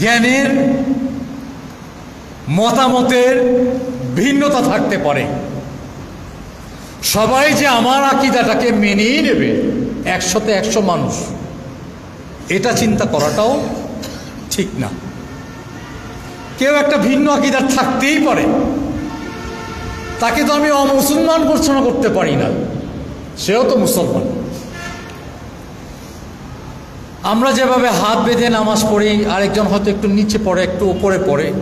জ্ঞানের মতামতের ভিন্নতা থাকতে পারে। সবাই যে আমার আকিদাটাকে মেনেই নেবে একশোতে একশো মানুষ, এটা চিন্তা করাটাও ঠিক না। কেউ একটা ভিন্ন আকিদার থাকতেই পারে, তাকে তো আমি অমুসলমান ঘোষণা করতে পারি না, সেও তো মুসলমান। আমরা যেভাবে হাত বেঁধে নামাজ পড়ি, আরেকজন হয়তো একটু নিচে পড়ে, একটু উপরে পড়ে।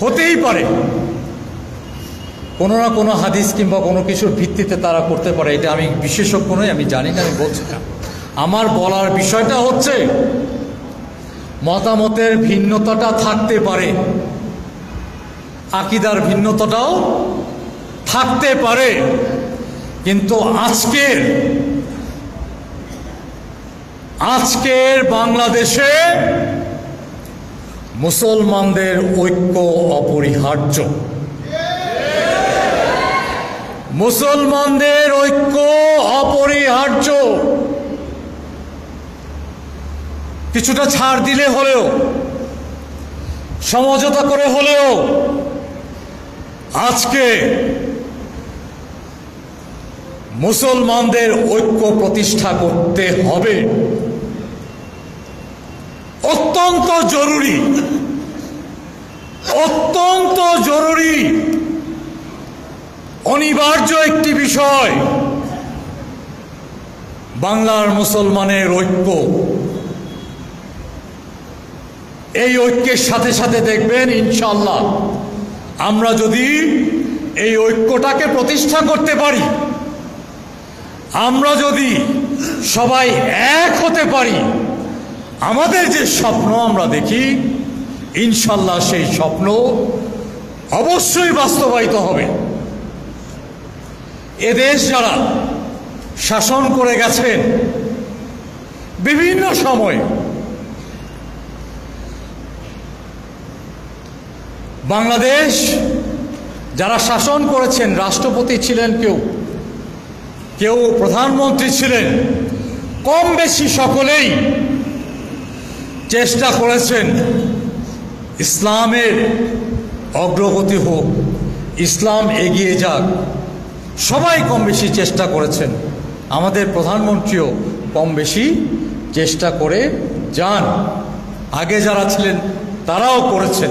হতেই পারে। কোনো না কোনো হাদিস কিংবা কোনো কিছুর ভিত্তিতে তারা করতে পারে। এটা আমি বিশেষজ্ঞ নই, আমি জানি না, আমি বলছি না। আমার বলার বিষয়টা হচ্ছে, মতামতের ভিন্নতাটা থাকতে পারে। আকিদার ভিন্নতাটাও থাকতে পারে। কিন্তু আজকের আজকের বাংলাদেশে মুসলমানদের ঐক্য অপরিহার্য। মুসলমানদের ঐক্য অপরিহার্য। কিছুটা ছাড় দিলে হলেও, সমঝোতা করে হলেও, আজকে মুসলমানদের ঐক্য প্রতিষ্ঠা করতে হবে। অত্যন্ত জরুরি। অত্যন্ত জরুরি। অনিবার্য একটি বিষয়। বাংলার মুসলমানের ঐক্য। এই ঐক্যের সাথে সাথে দেখবেন ইনশাল্লাহ আমরা যদি এই ঐক্যটাকে প্রতিষ্ঠা করতে পারি, আমরা যদি সবাই এক হতে পারি আমাদের যে স্বপ্ন আমরা দেখি, ইনশাল্লাহ সেই স্বপ্ন অবশ্যই বাস্তবায়িত হবে। এদেশ যারা শাসন করে গেছেন, বিভিন্ন সময় বাংলাদেশ যারা শাসন করেছেন, রাষ্ট্রপতি ছিলেন কেউ কেউ প্রধানমন্ত্রী ছিলেন, কম বেশি সকলেই চেষ্টা করেছেন, ইসলামের অগ্রগতি হোক, ইসলাম এগিয়ে যাক, সবাই কম বেশি চেষ্টা করেছেন। আমাদের প্রধানমন্ত্রীও কম বেশি চেষ্টা করে যান। আগে যারা ছিলেন, তারাও করেছেন।